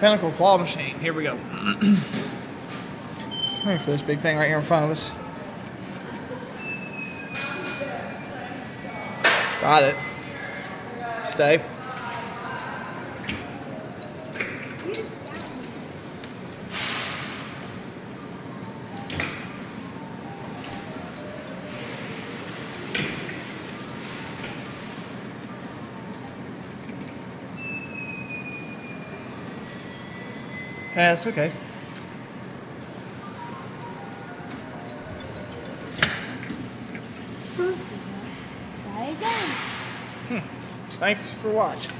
Pinnacle claw machine. Here we go. Wait for this big thing right here in front of us. Got it. Stay. Yeah, it's okay. Again. Hmm. Thanks for watching.